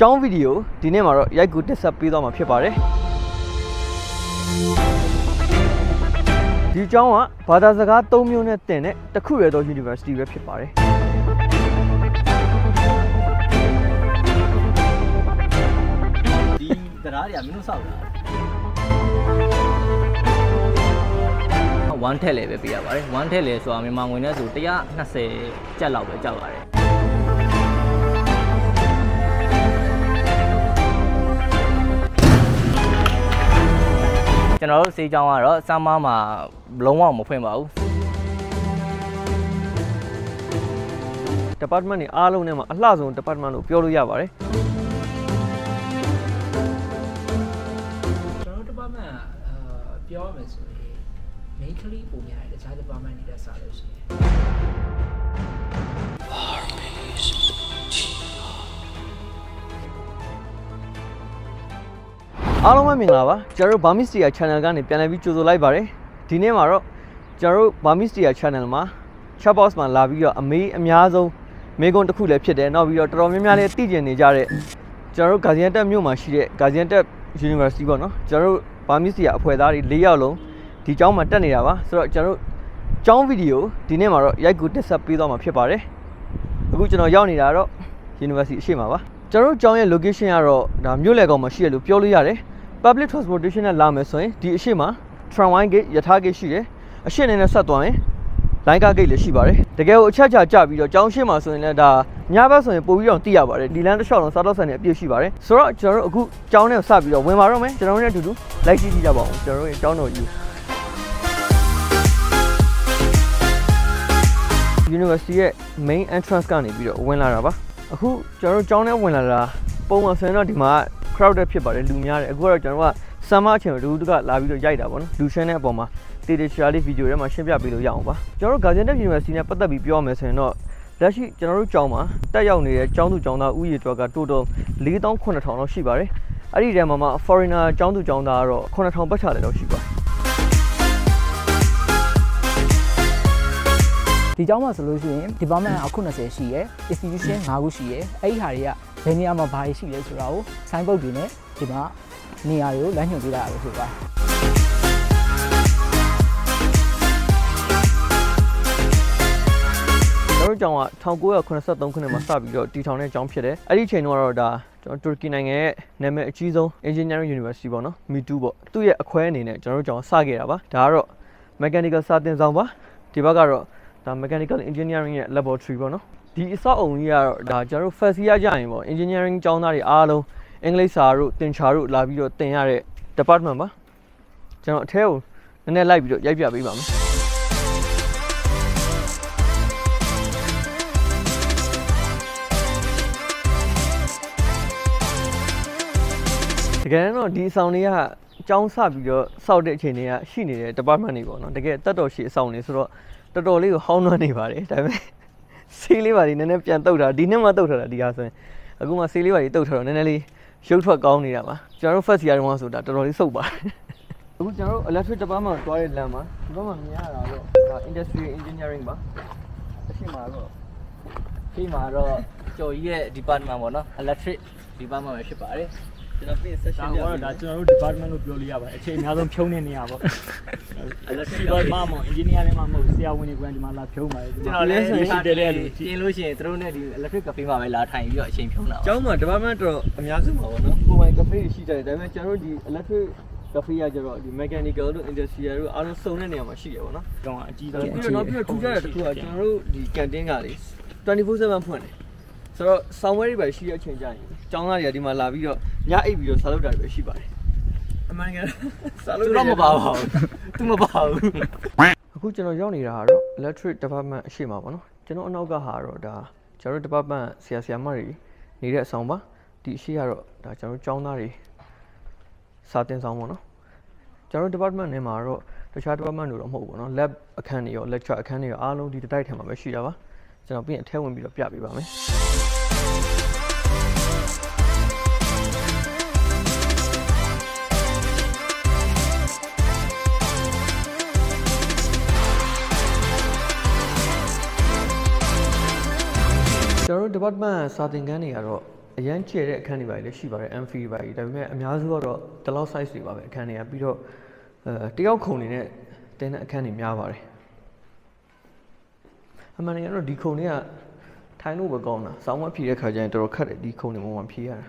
ကျောင်းဗီဒီယိုဒီနေ့မှာတော့ရိုက်ကူတက်ဆက်ပေးသွားမှာဖြစ်ပါတယ်ဒီကျောင်းကဘာသာစကား၃မျိုးနဲ့တင်တဲ့တခုရသော University ပဲဖြစ်ပါတယ်ဒီတရားတွေကမင်းတို့စောက်တာ1ထက်လေပဲပေးရပါတယ်1ထက်လေဆိုတာမြန်မာငွေနဲ့ဆို120ကျပ်လောက်ပဲကြောက်ပါတယ် ကျွန်တော်တို့စေးချောင်းကတော့စမ်းမမှာလုံးဝမဖွင့်ပါဘူး department တွေအားလုံးထဲမှာအလှဆုံး department လို့ပြောလို့ရပါတယ်ကျွန်တော်တို့ department အာပြောရမယ်ဆိုရင် main ကလေးပုံများတယ်တခြား department တွေတက်စားလို့ရှိရင် အားလုံးပဲမင်္ဂလာပါကျွန်တော်တို့ Burmese Tia Channel ကနေပြန်လည်ပြီးကြိုဆိုလိုက်ပါတယ်ဒီနေ့မှာတော့ကျွန်တော်တို့ Burmese Tia Channel မှာ chat box မှာလာပြီးတော့အမေးအများဆုံးမေးခွန်းတစ်ခုလည်းဖြစ်တယ်နောက်ပြီးတော့တော်တော်များများလည်းသိကျင်နေကြတဲ့ကျွန်တော်တို့ Gaziantep မြို့မှာရှိတဲ့ Gaziantep University ပေါ့နော်ကျွန်တော်တို့ Burmese Tia အဖွဲ့သားတွေ၄ယောက်လုံးဒီကျောင်းမှာတက်နေတာပါဆိုတော့ကျွန်တော်တို့ကျောင်းဗီဒီယိုဒီနေ့မှာတော့ရိုက်ကူတက်ဆက်ပေးသွားမှာဖြစ်ပါတယ်အခုကျွန်တော်ရောက်နေတာတော့ University အရှိမှာပါကျွန်တော်တို့ကျောင်းရဲ့ location ကတော့ဒါမြို့လယ်ကောင်မှာရှိရလို့ပြောလို့ရတယ် public transportation နဲ့လာမယ်ဆိုရင်ဒီအရှိမှာ tramway gate ယထာဂိတ်ရှိတယ်အရှိအနေနဲ့ဆက်သွားရင်လိုင်းကားဂိတ်လည်းရှိပါတယ်တကယ်ကိုအချက်ချာကြပြီးတော့ကျောင်းရှိမှာဆိုရင်လည်းဒါညဘက်ဆိုရင်ပို့ပြီးတော့သိရပါတယ်ဒီလမ်းတစ်လျှောက်လုံးစားတော့ဆန်နေအပြည့်ရှိပါတယ်ဆိုတော့ကျွန်တော်တို့အခုကျောင်းထဲကိုစပြီးတော့ဝင်ပါတော့မယ်ကျွန်တော်တို့နဲ့အတူတူလိုက်ကြည့်ကြည့်ကြပါဦးကျွန်တော်တို့ရဲ့ကျောင်းတော်ကြီး University ရဲ့ main entrance ကနေပြီးတော့ဝင်လာတာပါအခုကျွန်တော်တို့ကျောင်းထဲဝင်လာတာပုံမှန်ဆိုရင်တော့ဒီမှာ crowded ဖြစ်ပါတယ်လူများတယ်အခုကတော့ကျွန်တော်တို့က summer အချိန်တူတူကလာပြီးတော့ရိုက်တာပေါ့နော်လူရှင်းတဲ့အပေါ်မှာတေတေချာလေးဗီဒီယိုထဲမှာရှင်းပြပေးလို့ရအောင်ပါကျွန်တော်တို့ Gaziantep University နဲ့ပတ်သက်ပြီးပြောရမယ်ဆိုရင်တော့လက်ရှိကျွန်တော်တို့ကျောင်းမှာတက်ရောက်နေတဲ့ကျောင်းသူကျောင်းသားဥယျာဉ်တော်ကတိုးတော့4900လောက်ရှိပါတယ်အဲ့ဒီထဲမှာမှ foreigner ကျောင်းသူကျောင်းသားကတော့9000ပတ်ချလည်းတော့ရှိပါတယ်ဒီကျောင်းမှာဆိုလို့ရှိရင် department အခု20ရှိရယ် institution 5ခုရှိရယ်အဲ့ဒီဟာတွေက ဘယ်နေရာမှာဘာတွေရှိလဲဆိုတာကို sign board တွေနဲ့ဒီမှာနေရာတွေကိုလမ်းညွှန်ပေးတာလို့ဆိုပါကျွန်တော်တို့ကျောင်းက1983ခုနှစ်မှာစပြီးတော့တည်ထောင်တဲ့ကျောင်းဖြစ်တယ်။အဲ့ဒီအချိန်တုန်းကတော့ဒါကျွန်တော်တူရကီနိုင်ငံရဲ့နာမည်အကြီးဆုံး Engineering University ပေါ့နော်။ MITU ပေါ့။သူ့ရဲ့အခွဲအနေနဲ့ကျွန်တော်တို့ကျောင်းစခဲ့တာပါ။ဒါကတော့ Mechanical စာသင်ဆောင်ပါ။ဒီဘက်ကတော့ဒါ Mechanical Engineering ရဲ့ Laboratory ပေါ့နော်။ ဒီအဆောက်အအုံကြီးကတော့ဒါကျွန်တော်တို့ first year ကြရင်ပေါ့ Engineering ကျောင်းသားတွေအားလုံးအင်္ဂလိပ်စာတို့သင်ချာတို့လာပြီးတော့သင်ရတဲ့ department ပါ။ကျွန်တော်အထဲကိုနည်းနည်းလိုက်ပြီးတော့ရိုက်ပြပေးပါမယ်။တကယ်တော့ဒီအဆောင်တွေကကျောင်းစပြီးတော့စောက်တဲ့အချိန်တွေကရှိနေတဲ့ department တွေပေါ့နော်တကယ်တက်တော်ရှိအဆောင်တွေဆိုတော့တော်တော်လေးကိုဟောင်းနှွမ်းနေပါတယ်ဒါပေမဲ့ ဆေးလေးပါးတွေနည်းနည်းပြန်တုတ်တာဒီနှစ်မှတုတ်ထားတာဒီဟာဆိုရင်အခုမှဆေးလေးပါးတွေတုတ်ထားတော့နည်းနည်းလေးရုပ်ထွက်ကောင်းနေတာပါကျွန်တော်တို့ first year တုန်းကဆိုတာတော်တော်လေးစုပ်ပါတယ်အခုကျွန်တော်တို့ electric department ကိုတွားတဲ့လမ်းမှာဒီဘက်မှာမြင်ရတာတော့ဒါ industrial engineering ပါအရှိမတော့ဒီမှာတော့ကျော်ကြီးရဲ့ department ပေါ့နော် electric department ပဲဖြစ်ပါတယ် ကျွန်တော်ပြင် session ဒါပြကတော့ဒါကျွန်တော်တို့ department လို့ပြောလို့ရပါတယ်အချိန်အများဆုံးဖြုံးနေနေရပါစီတော့မမ engineer တွေမှမဟုတ်ဆရာဝန်တွေကဒီမှာလာဖြုံးပါတယ်ကျွန်တော်လည်းရှိရှိတတယ်ယ်လေလေပြင်လို့ရှိရင်သူတို့နဲ့ဒီ electric cafe မှာပဲလာထိုင်ပြီးတော့အချိန်ဖြုံးတာပါကျောင်းမှာ department တော့အများစုပါပေါ့နော်ကိုယ်ပိုင် cafe တွေရှိကြတယ်ဒါပေမဲ့ကျွန်တော်တို့ဒီ electric cafe ကကျတော့ဒီ mechanical တို့ industrial တို့အားလုံးစုံတဲ့နေရာမှာရှိတယ်ပေါ့နော်တော့အကြီးပြီးဆုံးတော့နောက်ပြီးတော့ထူးခြားတဲ့တစ်ခုကကျွန်တော်တို့ဒီ canteen ကလေ24/7ဖွင့်တယ် ဆိုတော့ somewhere တွေပဲရှိတဲ့အချိန်ကျရင်ကျောင်းသားတွေကဒီမှာလာပြီးတော့ညအိပ်ပြီးတော့စားလုပ်တာတွေပဲရှိပါတယ်အမှန်တကယ်စားလုပ်သူတော့မပါပါဘူးသူမပါဘူးအခုကျွန်တော်ရောက်နေတာကတော့ electric department အရှိမှာပေါ့နော်ကျွန်တော်အနောက်ကဟာတော့ဒါကျွန်တော်တို့ department ဆရာဆရာမတွေနေတဲ့အဆောင်ပါဒီအရှိကတော့ဒါကျွန်တော်တို့ကျောင်းသားတွေစာသင်ဆောင်ပေါ့နော်ကျွန်တော်တို့ department နဲ့မှာတော့တခြား department တွေတော့မဟုတ်ဘူးပေါ့နော် lab အခန်းတွေရော lecture အခန်းတွေရောအားလုံးဒီတစ်တိုက်ထဲမှာပဲရှိတာပါကျွန်တော်ပြင်အထဲဝင်ပြီးတော့ပြပေးပါမယ် ကျွန်တော်တို့ department စာသင်ခန်းတွေကတော့အရန်ကျဲတဲ့အခန်းတွေပါလေရှိပါတယ် amphi တွေပါလေဒါပေမဲ့အများစုကတော့ဒီလောက် size တွေပါပဲအခန်းတွေကပြီးတော့အဲတယောက်ခုံနေတဲ့တင်းတဲ့အခန်းတွေများပါတယ်အမှန်တကယ်တော့ဒီခုံတွေကထိုင်လို့ပဲကောင်းတာစောင်းမဖြည့်တဲ့ခါကျရင်တော်တော်ခက်တယ်ဒီခုံတွေမှမဖြည့်ရတာ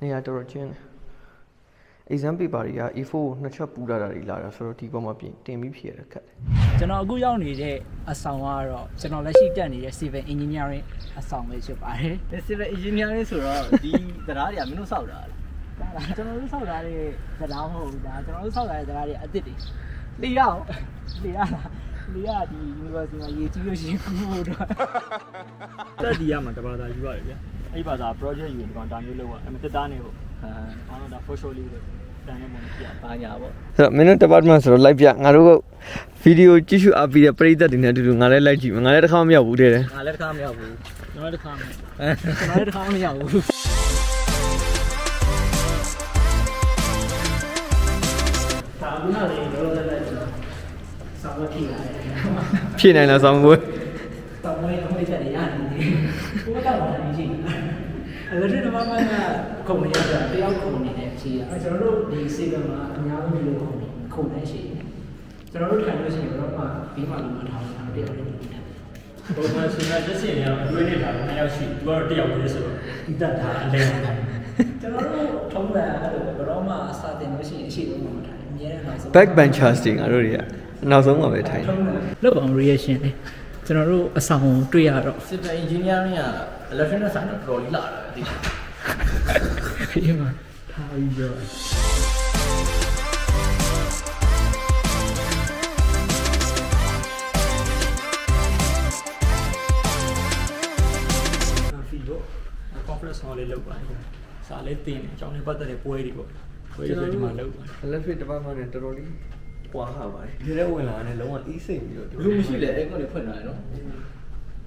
နေရာတော်တော်ကျင်းတယ် exam paper တွေက A4 ကိုနှစ်ချက်ပူလာတာတွေလာတာဆိုတော့ဒီကောင်မှပြင်တင်ပြီးဖြည့်ရတာခက်တယ်ကျွန်တော်အခုရောက်နေတဲ့အဆောင်ကတော့ကျွန်တော်လက်ရှိတက်နေတဲ့ civil engineering အဆောင်ပဲဖြစ်ပါတယ်ဒီ civil engineering ဆိုတော့ဒီတရားတွေကမင်းတို့စောက်တာလားဒါကျွန်တော်တို့ဆောက်ထားတဲ့တရားမဟုတ်ဘူးဒါကျွန်တော်တို့ဆောက်ထားတဲ့တရားတွေအစ်စ်တွေလီရအောင်လီရလားလီရဒီ university မှာရေးကြည့်လို့ရှိရင်ကူဖို့တော့တက်ဒီရမှာတဘာသာယူရတယ်ဗျာအဲ့ဘာသာ project ယူရင်ဒီကောင်ဒါမျိုးလုပ်ရအမတက်တာနေပေါ့ဟာ အားလုံးဒါ for show လေးပဲတန်နေပုံပြဘာညာပေါ့ဆိုတော့မင်းတို့ department ဆိုတော့ live ပြငါတို့ဗီဒီယိုကြည့်ရှုအားပေးတဲ့ပရိသတ်တွေနဲ့အတူတူငါလည်း live ကြည့်မယ်ငါလည်းတစ်ခါမှမရောက်ဘူးတဲ့တယ်ငါလည်းတစ်ခါမရောက်ဘူးကျွန်တော်တစ်ခါမှကျွန်တော်လည်းတစ်ခါမှမရဘူးဒါအခုနောက်လေးတော့လည်းလည်းကျွန်တော်ဆောင်းဝတ်ထိလာတယ်ဖြည့်နိုင်လားဆောင်းပွဲတောင်းဝဲဝဲချက်တွေရနေတယ်ဘုရားကတော့လည်းရှိတယ် အဲ့ဒါတော့မှမကခုံနေရတာတယောက်ခုံနေတယ်ဖြေရကျွန်တော်တို့ဒီစေကမှာအများကြီးလို့ခုံနေခုံနေရှိတယ်ကျွန်တော်တို့ထိုင်လို့ရှိရင်တော့မှဘေးမှာလူမထားဘူးတယောက်လေးလုပ်တယ်ပုံမှန်ဆိုရင်လက်စင်ရအောင်တွေးနေတာနှစ်ယောက်ရှိသူကတော့တစ်ယောက်လေးဆိုတော့ဒီတက်တာအလဲထိုင်ကျွန်တော်တို့ထုံးတယ်အဲ့လိုဘယ်တော့မှစာတင်လို့ရှိရင်အရှိဆုံးမထားဘူးအများနဲ့နောက်ဆုံး back benchers တွေငါတို့တွေကနောက်ဆုံးမှာပဲထိုင်တယ်လောက်အောင် reaction လေ ကျွန်တော်တို့အဆောင်တွေ့ရတော့ civil engineering က electric နဲ့ဆိုင်တော့တော်တော်လေးလာတာအသိတယ်ဒီမှာထားပြီးပြောဖီပေါ့ conference hall လေးလုပ်ပါတယ်စာလေးတင်အကြောင်းလေးပတ်သက်တဲ့ပွဲတွေပေါ့ပွဲတွေဒီမှာလုပ်ပါ electric department နဲ့တော်တော်လေး ပွားဟာပါတယ်ဒီထဲဝင်လာတယ်လုံးဝ e စိတ်ပြီးတော့ဘလူးမရှိလေအဲ့ကောင်တွေဖွင့်လာတယ်နော်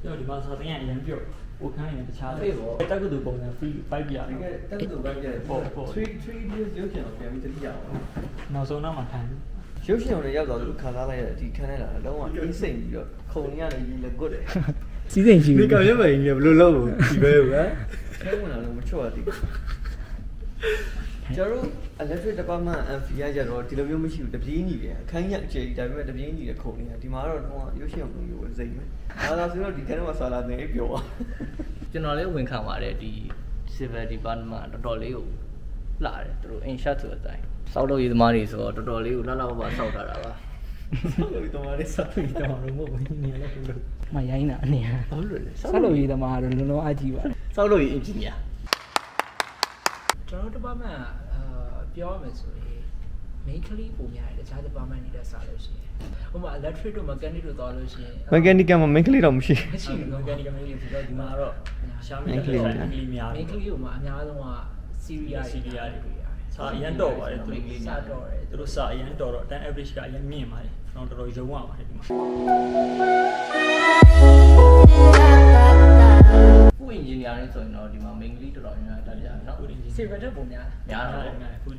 ပြောဒီမှာစာတင်ရအရင်ပြော့ဟိုခန်းရင်တခြားအေးပေါ့တက်ကတူပုံစံ free 5ပြရတကယ်တက်တူပဲကြတယ်ပေါ့ပေါ့3 3 years ရုပ်ရှင်အောင်ပြန်ပြီးတတိယအောင်နောက်ဆုံးတော့မှထိုင်ရုပ်ရှင်အောင်လည်းရောက်သွားလို့ခံစားလိုက်ရတဲ့ဒီခန်းထဲလာတာလုံးဝ e စိတ်ပြီးတော့ခုံနေရတယ်ကြီးလည်း good တယ်စီးစိမ်ရှိဒီဘူးကောင်ရမယ်ကြီးဘယ်လိုလုပ်လို့ဒီပဲကွာခဲဝင်လာလို့မချော့ရသေးဘူး ကျွန်တော်တို့ electric department amphi ရကြတော့ဒီလိုမျိုးမရှိဘူးတပြေးညီတယ်အခန်းကြီးအကျယ်ကြီးဒါပေမဲ့တပြေးညီတဲ့ခုံနေတာဒီမှာတော့တော့ရုပ်ရှင်အောင်လို့စိတ်ပဲဒါသာဆိုတော့ဒီခန်းထဲမှာဆာလာတင်အိပ်ပြောပါကျွန်တော်လည်းဝင်ခံပါတယ်ဒီ civil department တော်တော်လေးကိုလာတယ်သူတို့ insert ဆိုတဲ့အတိုင်းစောက်လို့ရည်သမားတွေဆိုတော့တော်တော်လေးကိုလှလှပပစောက်ထားတာပါဆောက်လို့တော်လေးဆောက်လို့တော့တော့မဟုတ်ဘူးနေလည်းလုပ်မရိုင်းတာအနေနဲ့ဘာလို့လဲဆောက်လို့ရေးသမားကတော့လုံးလုံးအကြည့်ပါတယ်စောက်လို့ရည် engineer ကျွန်တော်တို့ department အာပြောရမယ်ဆိုရင် main ကလေးပုံများတယ်တခြား department တွေတက်စားလို့ရှိရင်ဥပမာ electric တို့ mechanic တို့သွားလို့ရှိရင် mechanical မှာ main ကလေးတော့မရှိမရှိဘူးဘူးကန်ဒီကမင်းပြီးတော့ဒီမှာတော့ရှာမမင်းင်းကကလေးလေးများကလေးများ main ကလေးကိုမှအများဆုံးက Syria တွေတွေ့ရတယ်စာအရန်တော်ပါတယ်သူစာတော့တယ်သူတို့စာအရန်တော်တော့အတန်း average ကအရန်မြင့်ပါတယ်ကျွန်တော်တော်တော်ယုံရပါတယ်ဒီမှာ food engineer တွေဆိုရင်တော့ဒီမှာ mainly တော်တော်များများတက်ကြတယ်နော် food engineer စေဘတ်တော့ပုံများများတော့ food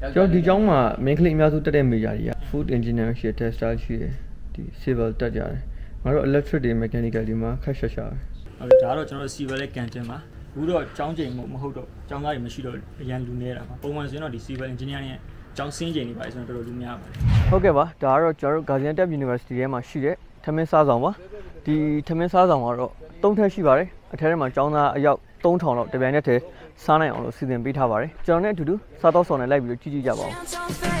ကျွန်တော်ဒီကျောင်းမှာ main class အများစုတက်တဲ့ major တွေက food engineering ရှိတယ် tester ရှိတယ်ဒီ civil တက်ကြတယ်ငါတို့ electric တွေ mechanical တွေမှာခက်ရှာရှာပဲဟုတ်ပြီဒါကတော့ကျွန်တော် civil နဲ့ canteen မှာအခုတော့ကျောင်းချိန်မဟုတ်တော့ကျောင်းသားတွေမရှိတော့အရန်လူနေတာပါပုံမှန်ဆိုရင်တော့ဒီ civil engineering ရဲ့ကျောင်းဆင်းချိန်တွေပါဆိုတော့တော်တော်လူများပါတယ်ဟုတ်ကဲ့ပါဒါကတော့ကျွန်တော်တို့ Guardian Tech University ထဲမှာရှိတဲ့ထမင်းစားဆောင်ပါဒီထမင်းစားဆောင်ကတော့ ၃ထပ်ရှိပါတယ်အထက်ထဲမှာကျောင်းသားအယောက်3000လောက်တပြိုင်နက်တည်းစားနိုင်အောင်လို့စီစဉ်ပေးထားပါတယ်ကျွန်တော်နဲ့အတူတူစားတော့ဆောင်နဲ့လိုက်ပြီးတော့ကြည့်ကြည့်ကြပါဦး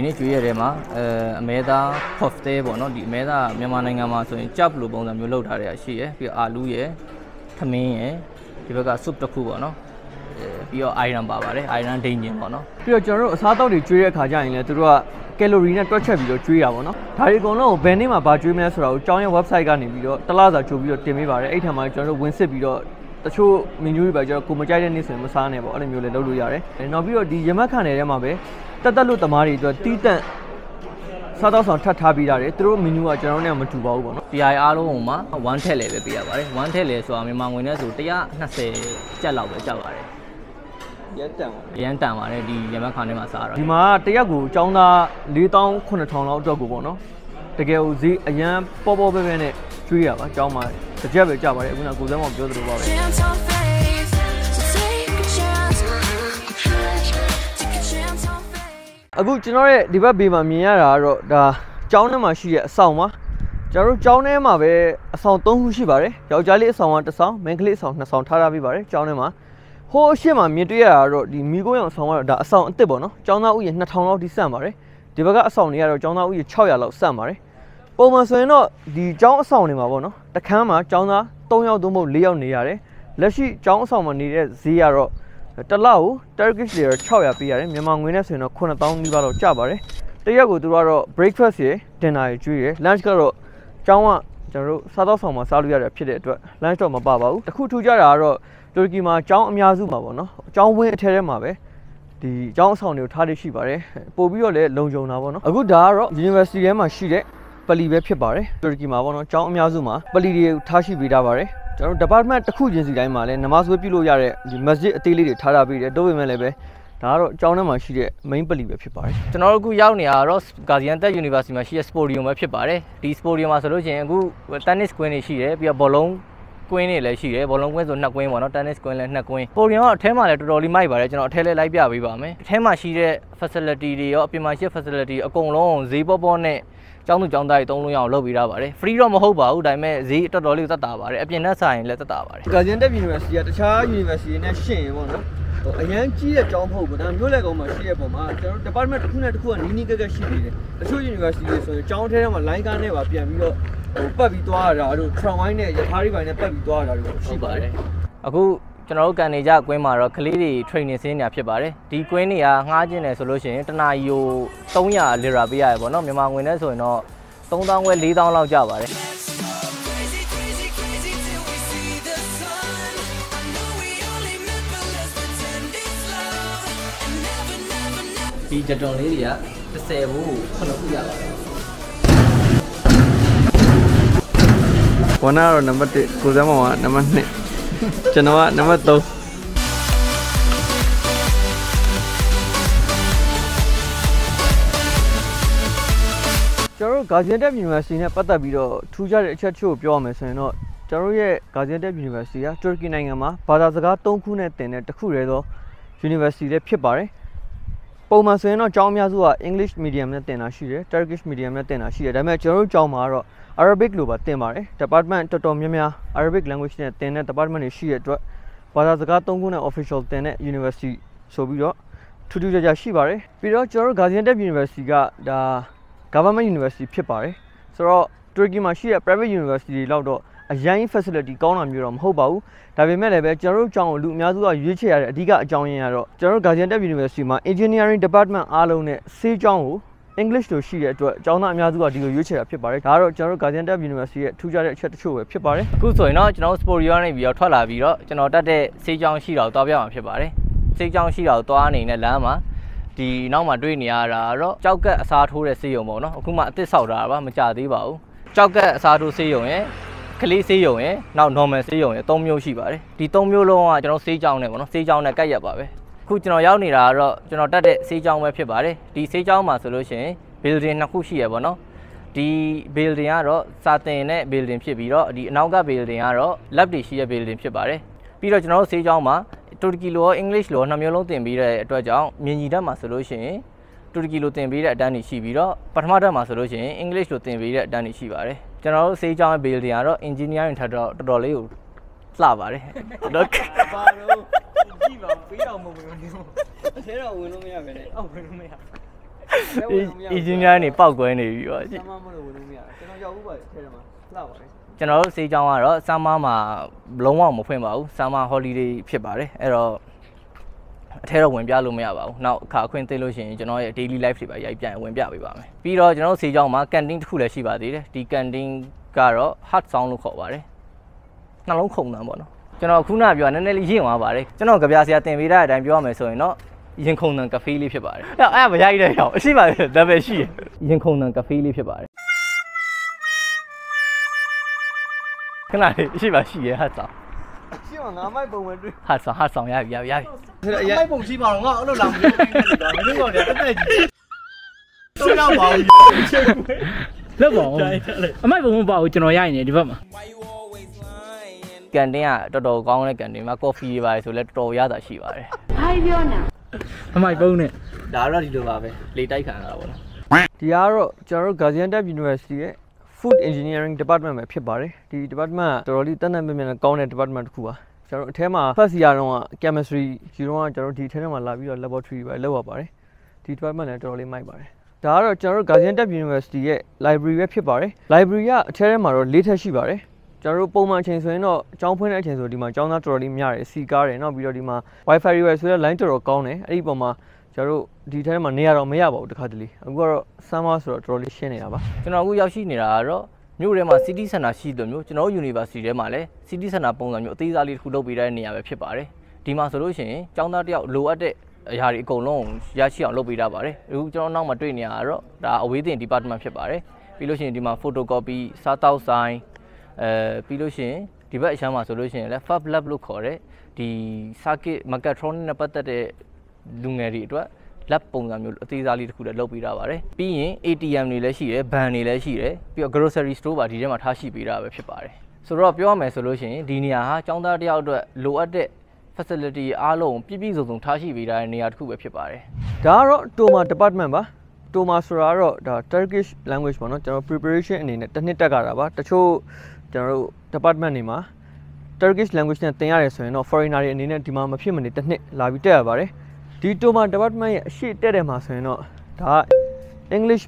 ဒီနေ့ကျွေးရတဲ့မှာအဲအမဲသား puff တဲပေါ့နော်ဒီအမဲသားမြန်မာနိုင်ငံမှာဆိုရင်ကြောက်လို့ပုံစံမျိုးလောက်ထားတဲ့အရှိရယ်ပြီးတော့အာလူးရယ်ထမင်းရယ်ဒီဘက်က soup တစ်ခုပေါ့နော်အဲပြီးတော့ iron ပါပါတယ် iron ဒိန်ဂျင်ပေါ့နော်ပြီးတော့ကျွန်တော်တို့အစားအသောက်တွေကျွေးတဲ့ခါကျရင်လည်းသူတို့ကကယ်လိုရီနဲ့တွက်ချက်ပြီးတော့ကျွေးတာပေါ့နော်ဒါတွေအကုန်လုံးကိုဘယ်နေ့မှဘာကျွေးမလဲဆိုတာကိုကျောင်းရဲ့ website ကနေပြီးတော့တစ်လားစာကြိုပြီးတော့တင်ပေးပါတယ်အဲ့ထက်မှကျွန်တော်တို့ဝင်စစ်ပြီးတော့တချို့ menu တွေပဲကျွန်တော်ကိုမကြိုက်တဲ့နေ့ဆိုရင်မစားနဲ့ပေါ့အဲ့လိုမျိုးလည်းလုပ်လို့ရတယ်နောက်ပြီးတော့ဒီရမတ်ခံနယ်ထဲမှာပဲ တက်တက်လို့တမားတွေအတွက်တီးတန့်စားတောက်ဆောင်ထပ်ထားပြီးသားတယ်သူတို့မီနူကကျွန်တော်တို့နဲ့မတူပါဘူးပေါ့နော် PI အားလုံးမှာ1ထက်လေပဲပေးရပါတယ်1ထက်လေဆိုတာမြန်မာငွေနဲ့ဆို120ကျပ်လောက်ပဲကြောက်ပါတယ်ရဲတန်ပါအရန်တန်ပါတယ်ဒီရမခါထဲမှာစားတော့ဒီမှာတရက်ကိုចောင်းသား4800လောက်အတွက်ကိုပေါ့နော်တကယ်ကိုဈေးအရန်ပေါ်ပေါ်ပဲပဲနဲ့ကျွေးရပါចောင်းမှာတစ်ချက်ပဲကြပါတယ်အခုနကကိုစမ်းမောင်ပြောသလိုပါပဲ အခုကျွန်တော်ရဲ့ဒီဘက်ဘေးမှာမြင်ရတာကတော့ဒါကျောင်းထဲမှာရှိတဲ့အဆောင်ပါကျွန်တော်တို့ကျောင်းထဲမှာပဲအဆောင်၃ခုရှိပါတယ်ယောက်ျားလေးအဆောင်ကတစ်ဆောင်မိန်းကလေးအဆောင်နှစ်ဆောင်ထားထားပြီးပါတယ်ကျောင်းထဲမှာဟိုးအရှိမမြင်တွေ့ရတာကတော့ဒီမိကိုရောင်အဆောင်ကတော့ဒါအဆောင်အစ်စ်ပေါ့နော်ကျောင်းသားဥယျာဉ်2000လောက်ဒီစန့်ပါတယ်ဒီဘက်ကအဆောင်တွေကတော့ကျောင်းသားဥယျာဉ်600လောက်စန့်ပါတယ်ပုံမှန်ဆိုရင်တော့ဒီကျောင်းအဆောင်တွေမှာပေါ့နော်တခန်းမှာကျောင်းသား3ယောက်သို့မဟုတ်4ယောက်နေရတယ်လက်ရှိကျောင်းအဆောင်မှာနေတဲ့ဈေးကတော့ တစ်လောက်ကို Turkish lira 600ပေးရတယ်မြန်မာငွေနဲ့ဆိုရင်တော့9000နီးပါးလောက်ကျပါတယ်တရက်ကိုသူတို့ကတော့ breakfast ရယ် dinner ရယ်ကျွေးရယ် lunch ကတော့ကျောင်းကကျွန်တော်တို့စားတော့ဆောင်မှာစားလို့ရတဲ့ဖြစ်တဲ့အတွက် lunch တော့မပါပါဘူးတခုထူးခြားတာကတော့တူရကီမှာကျောင်းအများစုမှာပေါ့နော်ကျောင်းဝင်းအထက်ထဲမှာပဲဒီကျောင်းအဆောင်တွေကိုထားရရှိပါတယ်ပို့ပြီးတော့လည်းလုံခြုံတာပေါ့နော်အခုဒါကတော့ university ထဲမှာရှိတဲ့ပလီပဲဖြစ်ပါတယ်တူရကီမှာပေါ့နော်ကျောင်းအများစုမှာပလီတွေထားရှိပေးထားပါတယ် ကျွန်တော်တို့ department တစ်ခုချင်းစီတိုင်းမှာလည်းနမတ်ဝဲပြုလုပ်ရတဲ့ဒီ masjid အသေးလေးတွေထားထားပေးတယ်တို့ပေမဲ့လည်းပဲဒါကတော့ကျောင်းထဲမှာရှိတဲ့ main ပလီပဲဖြစ်ပါတယ်ကျွန်တော်တို့အခုရောက်နေတာကတော့ Gaziantep University မှာရှိတဲ့ Sportium ပဲဖြစ်ပါတယ်ဒီ Sportium မှာဆိုလို့ရှိရင်အခု tennis queen တွေရှိတယ်ပြီးတော့ဘောလုံးကွင်းတွေလည်းရှိတယ်ဘောလုံးကွင်းဆိုနှစ်ကွင်းပေါ့နော် tennis queen လည်းနှစ်ကွင်း Sportium ကအထဲမှာလည်းတော်တော်လေးမိုက်ပါတယ်ကျွန်တော်အထဲလည်းလိုက်ပြပေးပါမယ်အထဲမှာရှိတဲ့ facility တွေရောအပြင်မှာရှိတဲ့ facility အကုန်လုံးဈေးပေါပေါနဲ့ ကျောင်းသူကျောင်းသားတွေသုံးလို့ရအောင်လုပ်ပေးထားပါတယ် free တော့မဟုတ်ပါဘူးဒါပေမဲ့ဈေးတော်တော်လေးသက်သာပါတယ်အပြင်နဲ့ဆိုင်လည်းသက်သာပါတယ်ဂါဇီန်တက် University ကတခြား University နဲ့ရှင်းရင်ပေါ့နော်ဟိုအရန်ကြီးတဲ့ကျောင်းမဟုတ်ဘူးဒါမျိုးလည်းကောင်မှရှိရပုံမှာကျွန်တော်တို့ department တစ်ခုနဲ့တစ်ခုကနီးနီးကက်ကက်ရှိနေတယ်တချို့ University တွေဆိုရင်ကျောင်းထဲထဲမှာ line ကားနဲ့ပါပြန်ပြီးတော့ဟိုပတ်ပြီးသွားရတာတို့ tramway နဲ့ရထားတွေပိုင်းနဲ့ပတ်ပြီးသွားရတာတို့ရှိပါတယ်အခု ကျွန်တော်တို့ကန်နေကြကွင်းမှာတော့ကလေးတွေ training ဆင်းနေတာဖြစ်ပါတယ်ဒီကွင်းတွေကငှားခြင်းတယ်ဆိုလို့ရှိရင်တစ်နာရီကို300လီရာပေးရတယ်ပေါ့နော်မြန်မာငွေနဲ့ဆိုရင်တော့3000ခွဲ4000လောက်ကျပါတယ် Crazy, crazy, crazy till we see the sun. I know we only met, but let's pretend it's love. And never, never, never. ဒီဂျက်တွန်လေးတွေက30ဘူး9ခုရပါတယ်ဝနာကတော့နံပါတ်1ကိုစမ်းမောင်ကနံပါတ်2 ကျွန်တော်ကနံပါတ်3ကျွန်တော်တို့ Gaziantep University နဲ့ပတ်သက်ပြီးတော့ထူးခြားတဲ့အချက်တချို့ကိုပြောရမယ်ဆိုရင်တော့ကျွန်တော်တို့ရဲ့ Gaziantep University ကတူရကီနိုင်ငံမှာဘာသာစကား၃ခုနဲ့တင်တဲ့တစ်ခုတည်းသော University လည်းဖြစ်ပါတယ်ပုံမှန်ဆိုရင်တော့ကျောင်းအများစုက English medium နဲ့တင်တာရှိတယ် Turkish medium နဲ့တင်တာရှိတယ်ဒါပေမဲ့ကျွန်တော်တို့ကျောင်းမှာကတော့ Arabic လို့ပါတင်ပါတယ် department တော်တော်များများ Arabic language နဲ့တင်တဲ့ department တွေရှိတဲ့အတွက်ဘာသာစကား၃ခုနဲ့ official တင်တဲ့ university ဆိုပြီးတော့ထူးထူးခြားခြားရှိပါတယ်ပြီးတော့ကျွန်တော်တို့ Gaziantep University ကဒါ government university ဖြစ်ပါတယ်ဆိုတော့တူရကီမှာရှိတဲ့ private university တွေလောက်တော့အရင် facility ကောင်းတာမျိုးတော့မဟုတ်ပါဘူးဒါပေမဲ့လည်းပဲကျွန်တော်တို့ကျောင်းကိုလူအများစုကရွေးချယ်ရတဲ့အဓိကအကြောင်းရင်းကတော့ကျွန်တော်တို့ Gaziantep University မှာ engineering department အားလုံးနဲ့ဆေးကျောင်းကို English လို့ရှိတဲ့အတွက်ကျောင်းသားအများစုကဒီလိုရွေးချယ်တာဖြစ်ပါတယ်ဒါကတော့ကျွန်တော်တို့ Gaziantep University ရဲ့ထူးခြားတဲ့အချက်တချို့ပဲဖြစ်ပါတယ်အခုဆိုရင်တော့ကျွန်တော် Sportium နေပြီးတော့ထွက်လာပြီးတော့ကျွန်တော်တက်တဲ့စေးကြောင်းရှိတာကိုတွားပြမှာဖြစ်ပါတယ်စေးကြောင်းရှိတာကိုတွားအနေနဲ့လမ်းမှာဒီနောက်မှာတွေ့နေရတာကတော့ကြောက်ကက်အစားထိုးတဲ့ဆေးရုံပေါ့နော်အခုမှအသစ်ဆောက်တာပါမကြသေးပါဘူးကြောက်ကက်အစားထိုးဆေးရုံရယ်ကလေးဆေးရုံရယ်နောက် normal ဆေးရုံရယ်၃မျိုးရှိပါတယ်ဒီ၃မျိုးလုံးကကျွန်တော်ဆေးကြောင်းနဲ့ပေါ့နော်ဆေးကြောင်းနဲ့ကတ်ရက်ပါပဲ အခုကျွန်တော်ရောက်နေတာကတော့ကျွန်တော်တက်တဲ့ဆေးကြောင်းပဲဖြစ်ပါတယ်ဒီဆေးကြောင်းမှာဆိုလို့ရှိရင် building နှစ်ခုရှိရပေါ့နော်ဒီ building ကတော့စာတင်တဲ့ building ဖြစ်ပြီးတော့ဒီအနောက်က building ကတော့ lab တွေရှိတဲ့ building ဖြစ်ပါတယ်ပြီးတော့ကျွန်တော်တို့ဆေးကြောင်းမှာတူရကီလိုရော English လိုရောနှစ်မျိုးလုံးသင်ပြီးတဲ့အတွက်ကြောင့်မြင်ကြီးတက်မှာဆိုလို့ရှိရင်တူရကီလိုသင်ပေးတဲ့အတန်းတွေရှိပြီးတော့ပထမတက်မှာဆိုလို့ရှိရင် English လိုသင်ပေးတဲ့အတန်းတွေရှိပါတယ်ကျွန်တော်တို့ဆေးကြောင်းရဲ့ building ကတော့ engineering ထက်တော့တော်တော်လေးကိုလှပါတယ်တော့ဘာလို့ ကြည့်ပါပေးတော့မဝင်ဘူးအသေးတော့ဝင်လို့မရပဲနဲ့အောက်ဝင်လို့မရ engineering နေပောက်ကွဲနေပြီပေါ့ဆမ်းမမလို့ဝင်လို့မရကျွန်တော်ရောက်ဘူးပါထဲထဲမှာလှပါတယ်ကျွန်တော်တို့စေးကြောင်းကတော့ဆမ်မာမှာလုံးဝမဖွင့်ပါဘူးဆမ်မာ holiday ဖြစ်ပါတယ်အဲ့တော့အထဲတော့ဝင်ပြလို့မရပါဘူးနောက်အခါအခွင့်သိလို့ရှိရင်ကျွန်တော်ရဲ့ daily life တွေပါရိုက်ပြန်ဝင်ပြပေးပါမယ်ပြီးတော့ကျွန်တော်တို့စေးကြောင်းမှာ canteen တစ်ခုလည်းရှိပါသေးတယ်ဒီ canteen ကတော့ hot sound လို့ခေါ်ပါတယ်နှလုံးခုန်တန်းပေါ့နော် ကျွန်တော်ခုနကပြောတာနည်းနည်းလေးရင့်သွားပါတယ်ကျွန်တော်ကြပြဆရာတင်ပေးတဲ့အတိုင်းပြောရမယ်ဆိုရင်တော့ရင်ခုန်တန်ကဖေးလေးဖြစ်ပါတယ်အဲ့အဲ့မရိုက်တဲ့ဟောအရှိပါဒါပဲရှိရင်ခုန်တန်ကဖေးလေးဖြစ်ပါတယ်ခဏလေးအရှိပါရှိရဟာဆောင်ရှင်းမငါမိုက်ပုံပဲတွေ့ဟာဆောင်ဟာဆောင်ရပြီရပြီရပြီမိုက်ပုံရှိပါတော့ငါအဲ့လိုလာမလို့နေတာမင်းတို့ကလည်းတက်တက်ကြီးတော့ရပါဘူးလက်ပါအောင်အမိုက်ဘုံမပါဘူးကျွန်တော်ရိုက်နေဒီဘက်မှာ ကန်တင်းကတော်တော်ကောင်းတဲ့ကန်တင်းမှာကော်ဖီတွေပါတယ်ဆိုလဲတော်တော်ရတာရှိပါတယ်အမိုက်ဘုံနဲ့ဒါတော့ဒီလိုပါပဲလေတိုက်ခံရတာပေါ့နော်ဒီကတော့ကျွန်တော်တို့ Gaziantep University ရဲ့ Food Engineering Department ပဲဖြစ်ပါတယ်ဒီ department ကတော်တော်လေးတန်တန်မြန်မြန်နဲ့ကောင်းတဲ့ department တစ်ခုပါကျွန်တော်တို့အထဲမှာ first year တုန်းက chemistry ယူတော့ကကျွန်တော်တို့ဒီအထဲထဲမှာလာပြီးတော့ laboratory ပဲလုပ်ရပါတယ်ဒီ department လည်းတော်တော်လေးမိုက်ပါတယ်ဒါကတော့ကျွန်တော်တို့ Gaziantep University ရဲ့ library ပဲဖြစ်ပါတယ် library ကအထဲထဲမှာတော့၄ထပ်ရှိပါတယ် ကျွန်တော်တို့ပုံမှန်အချိန်ဆိုရင်တော့ကျောင်းဖွင့်တဲ့အချိန်ဆိုဒီမှာကျောင်းသားတော်တော်လေးများတယ်စီကားတယ်နောက်ပြီးတော့ဒီမှာ wifi တွေပဲဆိုတော့ line တော်တော်ကောင်းတယ်အဲ့ဒီပုံမှာကျွန်တော်တို့ဒီထဲမှာနေရာတော့မရပါဘူးတခါတလေအခုကတော့ summer ဆိုတော့တော်တော်လေးရှင်းနေတာပါကျွန်တော်အခုရောက်ရှိနေတာကတော့မြို့ထဲမှာ city center ရှိတယ်မျိုးကျွန်တော်တို့ university ထဲမှာလည်း city center ပုံစံမျိုးအသေးစားလေးတစ်ခုလုပ်ပေးတဲ့နေရာပဲဖြစ်ပါတယ်ဒီမှာဆိုလို့ရှိရင်ကျောင်းသားတယောက်လိုအပ်တဲ့အရာတွေအကုန်လုံးရရှိအောင်လုပ်ပေးထားပါတယ်အခုကျွန်တော်နောက်မှာတွေ့နေရတာတော့ဒါအဝေးသင် department ဖြစ်ပါတယ်ပြီးလို့ရှိရင်ဒီမှာ photocopy စားတောက်ဆိုင် အဲပြီးလို့ရှိရင်ဒီဘက်အချမ်းမှာဆိုလို့ရှိရင်လည်း fab lab လို့ခေါ်တဲ့ဒီ circuit mechatronic နဲ့ပတ်သက်တဲ့လူငယ်တွေအတွက် lab ပုံစံမျိုးအသေးစားလေးတစ်ခုလည်းလုပ်ပေးထားပါတယ်ပြီးရင် ATM တွေလည်းရှိတယ်ဘဏ်တွေလည်းရှိတယ်ပြီးတော့ grocery store ပါဒီထဲမှာထားရှိပေးတာပဲဖြစ်ပါတယ်ဆိုတော့ပြောရမယ်ဆိုလို့ရှိရင်ဒီနေရာဟာចောင်းသားတစ်ယောက်အတွက်လိုအပ်တဲ့ facility အားလုံးပြည့်ပြည့်စုံစုံထားရှိပေးထားတဲ့နေရာတစ်ခုပဲဖြစ်ပါတယ်ဒါကတော့ Toma department ပါ Toma ဆိုတာကတော့ဒါ Turkish language ပေါ့နော်ကျွန်တော် preparation အနေနဲ့တစ်နှစ်တက်ကြတာပါတချို့ကျွန်တော်တို့ department တွေမှာ Turkish language နဲ့သင်ရတယ်ဆိုရင်တော့ foreigner တွေအနေနဲ့ဒီမှာမဖြစ်မနေတစ်နှစ်လာပြီးတက်ရပါတယ်ဒီ Toma department ရဲ့အရှိတက်တယ်မှာဆိုရင်တော့ဒါ English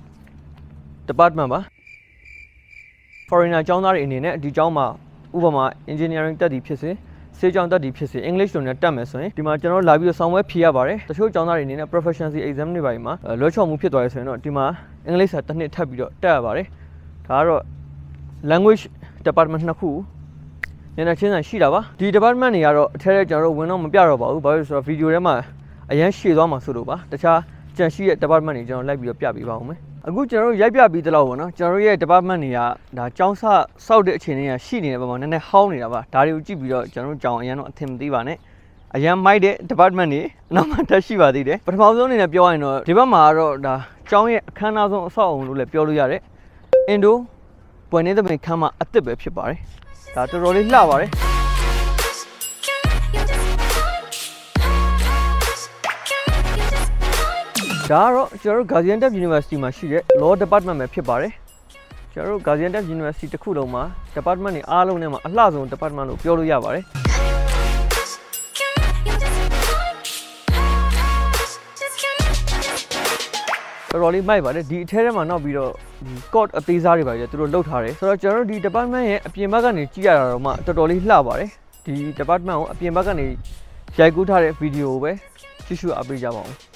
department ပါ foreigner ကျောင်းသားတွေအနေနဲ့ဒီကျောင်းမှာဥပမာ engineering တက်သည်ဖြစ်စေ စေးကျောင်းတက်သည်ဖြစ်စေ English လိုနဲ့တက်မယ်ဆိုရင်ဒီမှာကျွန်တော်လာပြီးတော့ဆောင်းပွဲဖြေရပါတယ်တချို့ကျောင်းသားတွေအနေနဲ့ proficiency exam တွေပါဒီမှာလွှဲချော်မှုဖြစ်သွားရဆိုရင်တော့ဒီမှာ English စာတစ်နှစ်ထပ်ပြီးတော့တက်ရပါတယ်ဒါကတော့ language department နှစ်ခုညနေချင်းဆိုင်ရှိတာပါဒီ department တွေကတော့အထက်ထဲကျွန်တော်တို့ဝင်တော့မပြတော့ပါဘူးဘာလို့လဲဆိုတော့ video ထဲမှာအရန်ရှည်သွားမှာဆိုလို့ပါတခြားကြံရှိတဲ့ department တွေကျွန်တော်လိုက်ပြီးတော့ပြပေးပါဦးမယ် အခုကျွန်တော်တို့ရိုက်ပြပြီးသလောက်ပေါ့နော်ကျွန်တော်တို့ရဲ့ department တွေကဒါចောင်းဆစောက်တဲ့အခြေအနေကရှိနေတဲ့ပုံမှာနည်းနည်းဟောင်းနေတာပါဒါတွေကိုကြည့်ပြီးတော့ကျွန်တော်တို့ကြောင်အရန်တော့အထင်မသေးပါနဲ့အရန်မိုက်တဲ့ department တွေနောက်မှတက်ရှိပါသေးတယ်ပထမဆုံးအနေနဲ့ပြောရရင်တော့ဒီဘက်မှာကတော့ဒါကျောင်းရဲ့အခမ်းအနားဆုံးအဆောက်အအုံလို့လည်းပြောလို့ရတယ်အင်ဒိုပွင့်နေသမင်ခမ်းမအစ်စ်ပဲဖြစ်ပါတယ်ဒါတော်တော်လေးလှပါတယ် ဒါကတော့ကျွန်တော်တို့ Gaziantep University မှာရှိတဲ့ Law Department ပဲဖြစ်ပါတယ်ကျွန်တော်တို့ Gaziantep University တစ်ခုလုံးမှာ department တွေအားလုံးထဲမှာအလှဆုံး department လို့ပြောလို့ရပါတယ်တော်တော်လေးမိုက်ပါတယ်ဒီအထဲထဲမှာနောက်ပြီးတော့ဒီ code အသေးစားတွေပါကြသူတို့လုတ်ထားတယ်ဆိုတော့ကျွန်တော်တို့ဒီ department ရဲ့အပြင်ဘက်ကနေကြည့်ရတာတော့မှတော်တော်လေးလှပါတယ်ဒီ department ကိုအပြင်ဘက်ကနေရိုက်ကူးထားတဲ့ video ကိုပဲကြည့်ရှုအားပေးကြပါဦး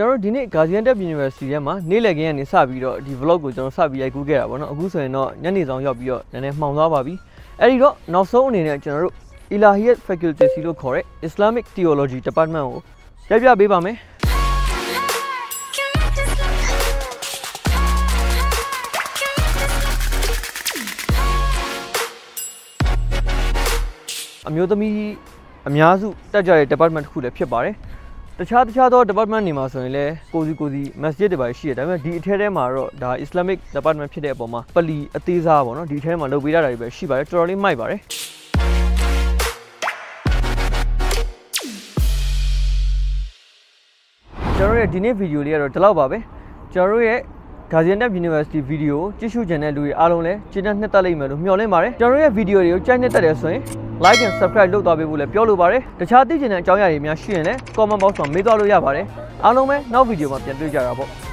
ကျွန်တော်တို့ဒီနေ့ Gaziantep University ထဲမှာနေ့လည်ခင်းကနေစပြီးတော့ဒီ vlog ကိုကျွန်တော်စပြီးရိုက်ကူးခဲ့တာပေါ့နော်အခုဆိုရင်တော့ညနေဆောင်ရောက်ပြီးတော့နည်းနည်းမှောင်သွားပါပြီအဲ့ဒီတော့နောက်ဆုံးအနေနဲ့ကျွန်တော်တို့ Ilahiyat Faculty စီလို့ခေါ်တဲ့ Islamic Theology Department ကိုပြပြပေးပါမယ်အမျိုးသမီးအများစုတက်ကြတဲ့ department တစ်ခုလည်းဖြစ်ပါတယ် တခြားတခြားသော department တွေမှာဆိုရင်လည်းကိုစီကိုစီ masjid တွေပါရှိတယ်ဒါပေမဲ့ဒီအထဲထဲမှာတော့ဒါ Islamic department ဖြစ်တဲ့အပေါ်မှာပလီအသေးစားပေါ့နော်ဒီအထဲထဲမှာလုပ်ပေးရတာတွေပဲရှိပါတယ်တော်တော်လေးမိုက်ပါတယ်ကျွန်တော်တို့ရဲ့ဒီနေ့ဗီဒီယိုလေးကတော့ဒီလောက်ပါပဲကျွန်တော်တို့ရဲ့ Gaziantep University video ကိုကြည့်ရှုကြတဲ့လူတွေအားလုံးလည်းကျေနပ်နှစ်သက်လိမ့်မယ်လို့မျှော်လင့်ပါတယ်ကျွန်တော်တို့ရဲ့ဗီဒီယိုတွေကိုကြိုက်နှစ်သက်တယ်ဆိုရင် like and subscribe လုပ်သွားပေးဖို့လည်းပြောလိုပါတယ်တခြားသိချင်တဲ့အကြောင်းအရာတွေများရှိရင်လည်း comment box မှာမေးသွားလို့ရပါတယ်အားလုံးပဲနောက်ဗီဒီယိုမှာပြန်တွေ့ကြတာပေါ့